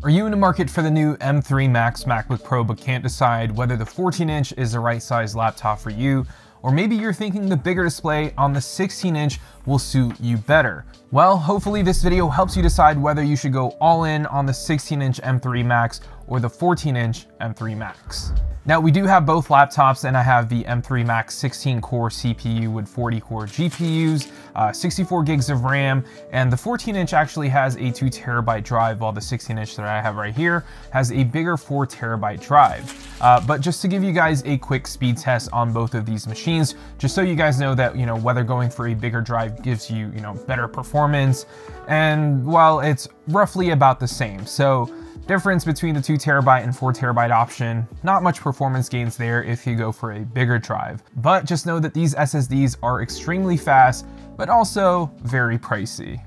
Are you in the market for the new M3 Max MacBook Pro but can't decide whether the 14 inch is the right size laptop for you? Or maybe you're thinking the bigger display on the 16 inch will suit you better. Well, hopefully this video helps you decide whether you should go all in on the 16 inch M3 Max or the 14 inch M3 Max. Now we do have both laptops and I have the M3 Max 16 core CPU with 40 core GPUs, uh, 64 gigs of RAM, and the 14 inch actually has a two terabyte drive while the 16 inch that I have right here has a bigger four terabyte drive. Uh, but just to give you guys a quick speed test on both of these machines, just so you guys know that, you know, whether going for a bigger drive gives you, you know, better performance, and well, it's roughly about the same. So Difference between the 2 terabyte and 4 terabyte option, not much performance gains there if you go for a bigger drive. But just know that these SSDs are extremely fast, but also very pricey.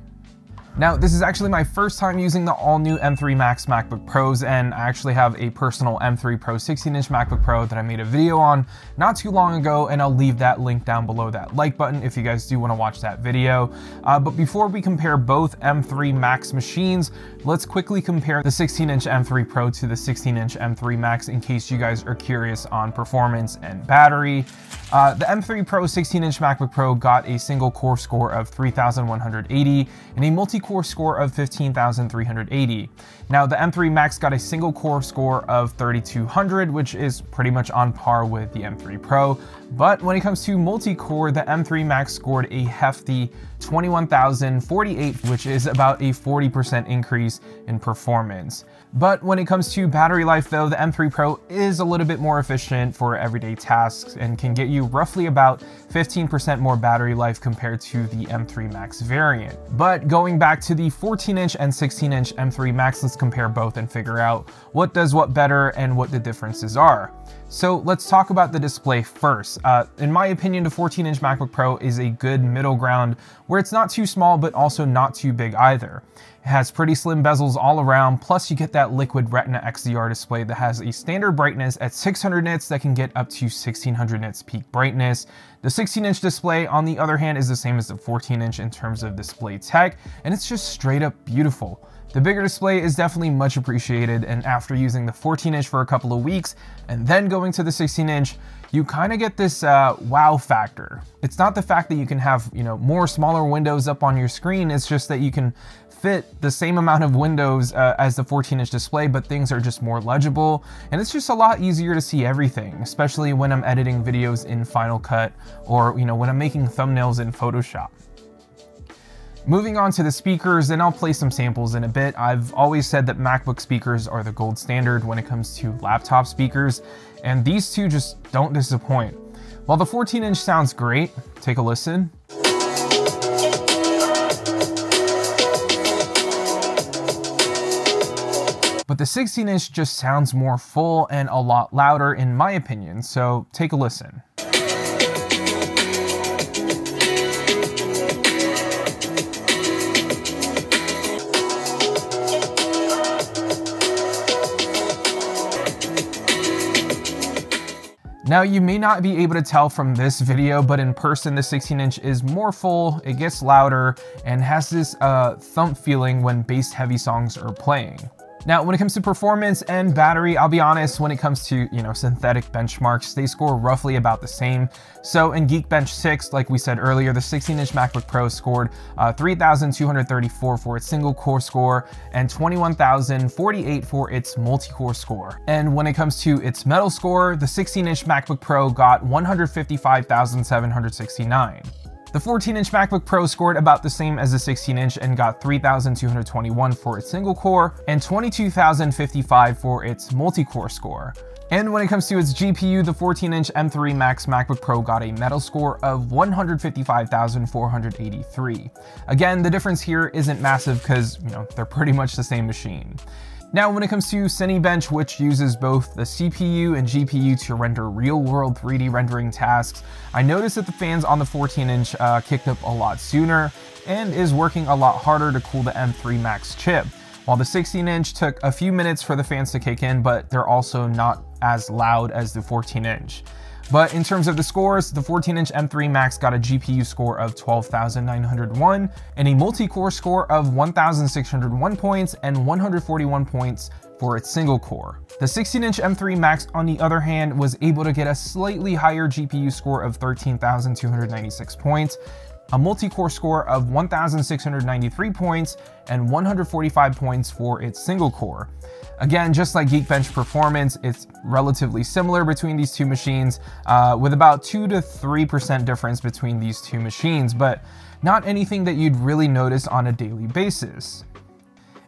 Now, this is actually my first time using the all-new M3 Max MacBook Pros, and I actually have a personal M3 Pro 16-inch MacBook Pro that I made a video on not too long ago, and I'll leave that link down below that like button if you guys do want to watch that video. Uh, but before we compare both M3 Max machines, let's quickly compare the 16-inch M3 Pro to the 16-inch M3 Max in case you guys are curious on performance and battery. Uh, the M3 Pro 16-inch MacBook Pro got a single core score of 3,180 and a multi-core score of 15,380. Now the M3 Max got a single core score of 3,200, which is pretty much on par with the M3 Pro. But when it comes to multi-core, the M3 Max scored a hefty 21,048, which is about a 40% increase in performance. But when it comes to battery life though, the M3 Pro is a little bit more efficient for everyday tasks and can get you roughly about 15% more battery life compared to the M3 Max variant. But going back to the 14 inch and 16 inch M3 Max, let's compare both and figure out what does what better and what the differences are. So let's talk about the display first. Uh, in my opinion, the 14 inch MacBook Pro is a good middle ground where it's not too small, but also not too big either. It has pretty slim bezels all around, plus you get that liquid Retina XDR display that has a standard brightness at 600 nits that can get up to 1600 nits peak brightness. The 16 inch display, on the other hand, is the same as the 14 inch in terms of display tech, and it's just straight up beautiful. The bigger display is definitely much appreciated, and after using the 14 inch for a couple of weeks and then going to the 16 inch, you kind of get this uh, wow factor. It's not the fact that you can have, you know, more smaller windows up on your screen, it's just that you can fit the same amount of windows uh, as the 14 inch display, but things are just more legible. And it's just a lot easier to see everything, especially when I'm editing videos in Final Cut or, you know, when I'm making thumbnails in Photoshop. Moving on to the speakers, and I'll play some samples in a bit. I've always said that MacBook speakers are the gold standard when it comes to laptop speakers, and these two just don't disappoint. While the 14 inch sounds great, take a listen. But the 16 inch just sounds more full and a lot louder in my opinion, so take a listen. Now you may not be able to tell from this video, but in person the 16 inch is more full, it gets louder, and has this uh, thump feeling when bass heavy songs are playing. Now, when it comes to performance and battery, I'll be honest, when it comes to, you know, synthetic benchmarks, they score roughly about the same. So in Geekbench 6, like we said earlier, the 16-inch MacBook Pro scored uh, 3,234 for its single core score and 21,048 for its multi-core score. And when it comes to its metal score, the 16-inch MacBook Pro got 155,769. The 14-inch MacBook Pro scored about the same as the 16-inch and got 3,221 for its single core and 22,055 for its multi-core score. And when it comes to its GPU, the 14-inch M3 Max MacBook Pro got a metal score of 155,483. Again, the difference here isn't massive because, you know, they're pretty much the same machine. Now, when it comes to Cinebench, which uses both the CPU and GPU to render real-world 3D rendering tasks, I noticed that the fans on the 14-inch uh, kicked up a lot sooner and is working a lot harder to cool the M3 Max chip. While the 16-inch took a few minutes for the fans to kick in, but they're also not as loud as the 14-inch. But in terms of the scores, the 14-inch M3 Max got a GPU score of 12,901 and a multi-core score of 1,601 points and 141 points for its single core. The 16-inch M3 Max, on the other hand, was able to get a slightly higher GPU score of 13,296 points, a multi-core score of 1,693 points, and 145 points for its single core. Again, just like Geekbench Performance, it's relatively similar between these two machines, uh, with about 2 to 3% difference between these two machines, but not anything that you'd really notice on a daily basis.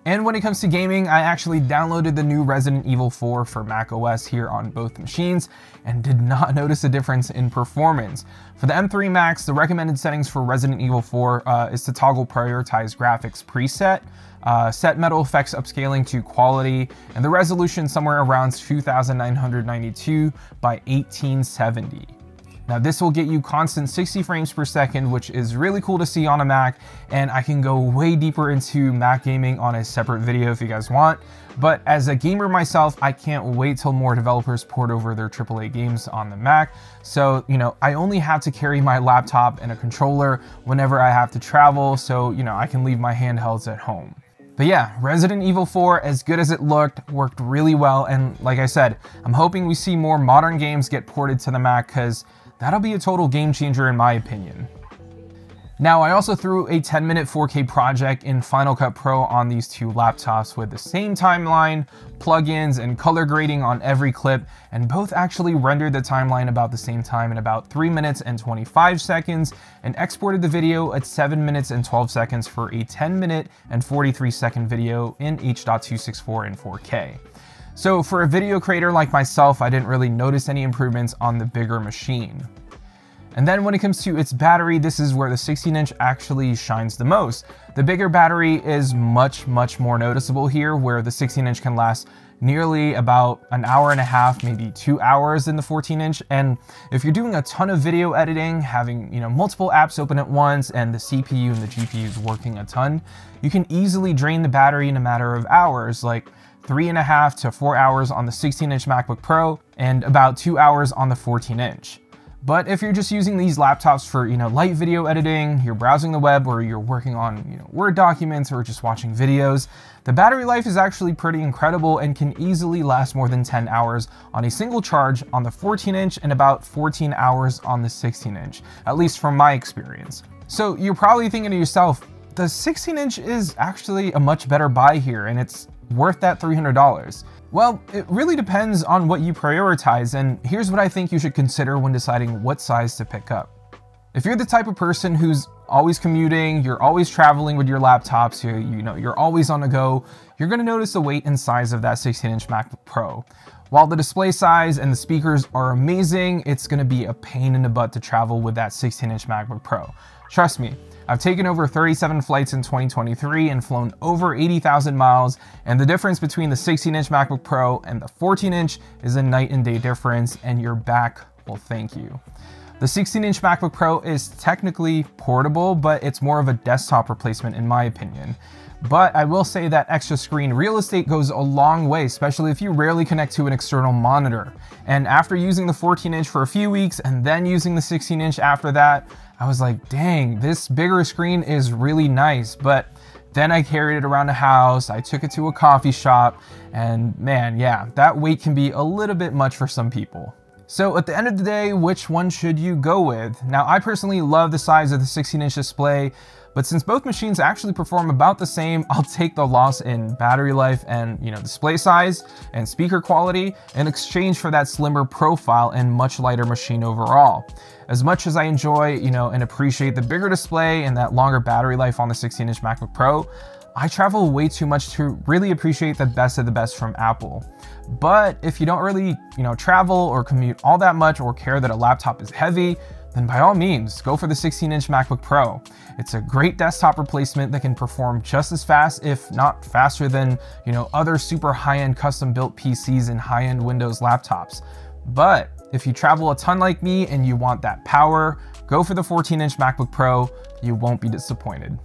And when it comes to gaming, I actually downloaded the new Resident Evil 4 for macOS here on both machines and did not notice a difference in performance. For the M3 Max, the recommended settings for Resident Evil 4 uh, is to toggle prioritize graphics preset, uh, set metal effects upscaling to quality, and the resolution somewhere around 2992 by 1870. Now this will get you constant 60 frames per second, which is really cool to see on a Mac, and I can go way deeper into Mac gaming on a separate video if you guys want. But as a gamer myself, I can't wait till more developers port over their AAA games on the Mac. So, you know, I only have to carry my laptop and a controller whenever I have to travel, so, you know, I can leave my handhelds at home. But yeah, Resident Evil 4, as good as it looked, worked really well, and like I said, I'm hoping we see more modern games get ported to the Mac, because That'll be a total game changer in my opinion. Now, I also threw a 10 minute 4K project in Final Cut Pro on these two laptops with the same timeline, plugins, and color grading on every clip, and both actually rendered the timeline about the same time in about 3 minutes and 25 seconds, and exported the video at 7 minutes and 12 seconds for a 10 minute and 43 second video in H.264 in 4K. So for a video creator like myself, I didn't really notice any improvements on the bigger machine. And then when it comes to its battery, this is where the 16 inch actually shines the most. The bigger battery is much, much more noticeable here, where the 16 inch can last nearly about an hour and a half, maybe two hours in the 14 inch. And if you're doing a ton of video editing, having you know multiple apps open at once, and the CPU and the GPU is working a ton, you can easily drain the battery in a matter of hours. Like three and a half to four hours on the 16 inch MacBook Pro and about two hours on the 14 inch. But if you're just using these laptops for, you know, light video editing, you're browsing the web or you're working on, you know, Word documents or just watching videos, the battery life is actually pretty incredible and can easily last more than 10 hours on a single charge on the 14 inch and about 14 hours on the 16 inch, at least from my experience. So you're probably thinking to yourself, the 16 inch is actually a much better buy here and it's worth that $300? Well, it really depends on what you prioritize, and here's what I think you should consider when deciding what size to pick up. If you're the type of person who's always commuting, you're always traveling with your laptops, you, you know, you're always on the go, you're gonna notice the weight and size of that 16-inch MacBook Pro. While the display size and the speakers are amazing, it's gonna be a pain in the butt to travel with that 16-inch MacBook Pro. Trust me, I've taken over 37 flights in 2023 and flown over 80,000 miles, and the difference between the 16-inch MacBook Pro and the 14-inch is a night and day difference, and your back will thank you. The 16-inch MacBook Pro is technically portable, but it's more of a desktop replacement in my opinion. But I will say that extra screen real estate goes a long way, especially if you rarely connect to an external monitor. And after using the 14 inch for a few weeks and then using the 16 inch after that, I was like, dang, this bigger screen is really nice. But then I carried it around the house, I took it to a coffee shop, and man, yeah, that weight can be a little bit much for some people. So at the end of the day, which one should you go with? Now, I personally love the size of the 16 inch display, but since both machines actually perform about the same, I'll take the loss in battery life and you know display size and speaker quality in exchange for that slimmer profile and much lighter machine overall. As much as I enjoy, you know, and appreciate the bigger display and that longer battery life on the 16-inch MacBook Pro, I travel way too much to really appreciate the best of the best from Apple. But if you don't really, you know, travel or commute all that much or care that a laptop is heavy, then by all means, go for the 16-inch MacBook Pro. It's a great desktop replacement that can perform just as fast, if not faster than, you know, other super high-end custom-built PCs and high-end Windows laptops. But if you travel a ton like me and you want that power, go for the 14-inch MacBook Pro. You won't be disappointed.